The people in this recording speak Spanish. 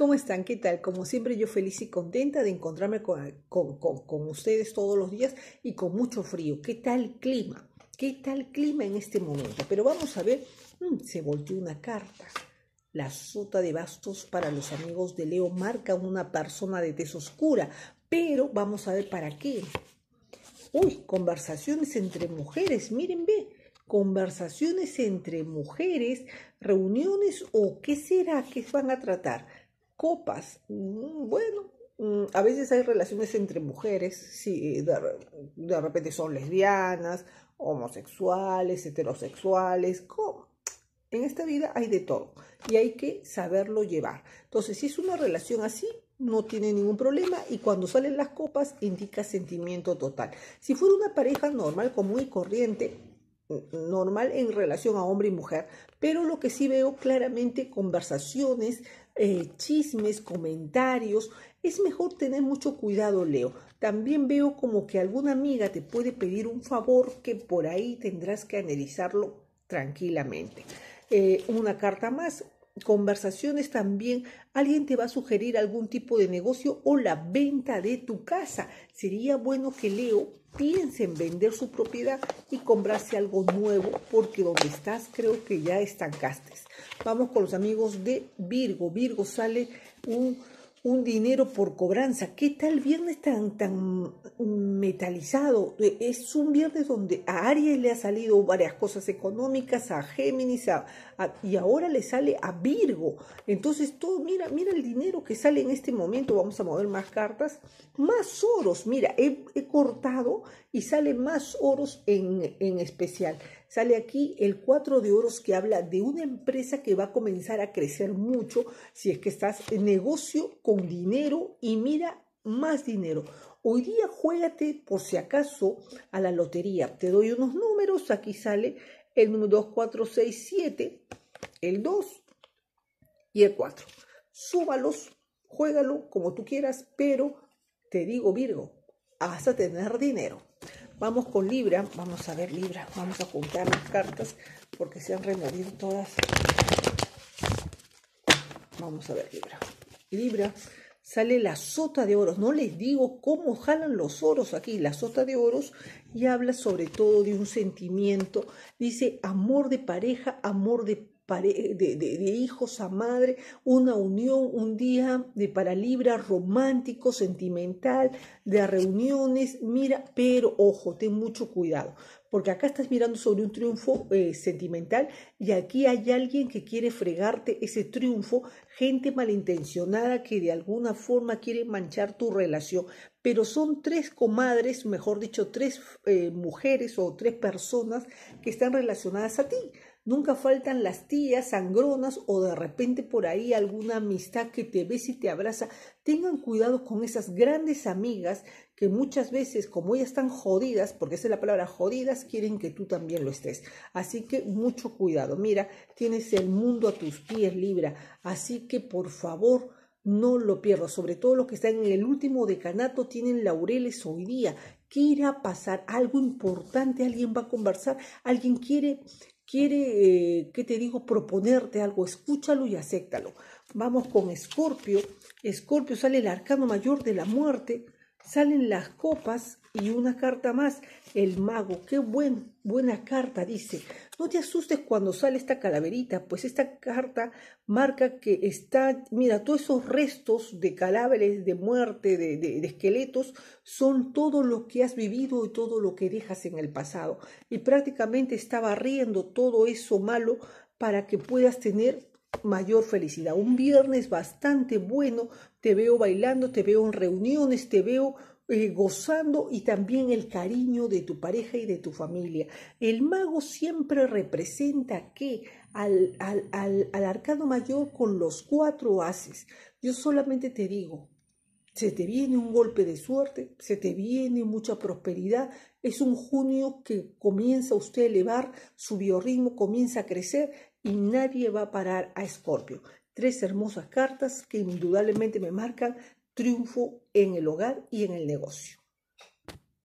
¿Cómo están? ¿Qué tal? Como siempre yo feliz y contenta de encontrarme con, con, ustedes todos los días y con mucho frío. ¿Qué tal clima? ¿Qué tal clima en este momento? Pero vamos a ver, mm, se volteó una carta. La sota de bastos para los amigos de Leo marca una persona de tez oscura, pero vamos a ver para qué. Uy, conversaciones entre mujeres, miren, ve, conversaciones entre mujeres, reuniones o qué será que van a tratar copas. Mm, bueno, mm, a veces hay relaciones entre mujeres, sí, de, repente son lesbianas, homosexuales, heterosexuales, en esta vida hay de todo y hay que saberlo llevar. Entonces, si es una relación así, no tiene ningún problema y cuando salen las copas indica sentimiento total. Si fuera una pareja normal, común y corriente, normal en relación a hombre y mujer, pero lo que sí veo claramente conversaciones eh, chismes, comentarios. Es mejor tener mucho cuidado, Leo. También veo como que alguna amiga te puede pedir un favor que por ahí tendrás que analizarlo tranquilamente. Eh, una carta más, conversaciones también, alguien te va a sugerir algún tipo de negocio o la venta de tu casa. Sería bueno que Leo piense en vender su propiedad y comprarse algo nuevo porque donde estás creo que ya estancaste. Vamos con los amigos de Virgo. Virgo sale un un dinero por cobranza. ¿Qué tal viernes tan, tan metalizado? Es un viernes donde a Aries le ha salido varias cosas económicas, a Géminis, y ahora le sale a Virgo. Entonces, todo, mira, mira el dinero que sale en este momento. Vamos a mover más cartas. Más oros. Mira, he, cortado y sale más oros en, en especial. Sale aquí el 4 de oros que habla de una empresa que va a comenzar a crecer mucho si es que estás en negocio con dinero y mira más dinero. Hoy día juégate por si acaso a la lotería. Te doy unos números, aquí sale el número 2, 4, 6, 7, el 2 y el 4. Súbalos, juégalo como tú quieras, pero te digo Virgo, vas a tener dinero. Vamos con Libra, vamos a ver Libra, vamos a juntar las cartas porque se han removido todas. Vamos a ver Libra. Libra, sale la sota de oros. No les digo cómo jalan los oros aquí, la sota de oros, y habla sobre todo de un sentimiento. Dice amor de pareja, amor de de, hijos a madre, una unión, un día de para Libra romántico, sentimental, de reuniones, mira, pero ojo, ten mucho cuidado, porque acá estás mirando sobre un triunfo eh, sentimental y aquí hay alguien que quiere fregarte ese triunfo, gente malintencionada que de alguna forma quiere manchar tu relación, pero son tres comadres, mejor dicho, tres eh, mujeres o tres personas que están relacionadas a ti. Nunca faltan las tías sangronas o de repente por ahí alguna amistad que te besa y te abraza. Tengan cuidado con esas grandes amigas que muchas veces, como ellas están jodidas, porque esa es la palabra jodidas, quieren que tú también lo estés. Así que mucho cuidado. Mira, tienes el mundo a tus pies, Libra. Así que por favor, no lo pierdas. Sobre todo los que están en el último decanato tienen laureles hoy día. ¿Qué irá a pasar? Algo importante, alguien va a conversar, alguien quiere quiere, eh, ¿qué te digo?, proponerte algo, escúchalo y acéptalo. Vamos con Escorpio. Escorpio sale el arcano mayor de la muerte, salen las copas y una carta más, el mago. Qué buen, buena carta, dice. No te asustes cuando sale esta calaverita, pues esta carta marca que está, mira, todos esos restos de cadáveres, de muerte, de, de, de esqueletos, son todo lo que has vivido y todo lo que dejas en el pasado. Y prácticamente está barriendo todo eso malo para que puedas tener mayor felicidad. Un viernes bastante bueno, te veo bailando, te veo en reuniones, te veo eh, gozando y también el cariño de tu pareja y de tu familia. El mago siempre representa que al, al, al, al arcano mayor con los cuatro haces. Yo solamente te digo, se te viene un golpe de suerte, se te viene mucha prosperidad. Es un junio que comienza usted a elevar su biorritmo, comienza a crecer y nadie va a parar a Escorpio. Tres hermosas cartas que indudablemente me marcan triunfo en el hogar y en el negocio.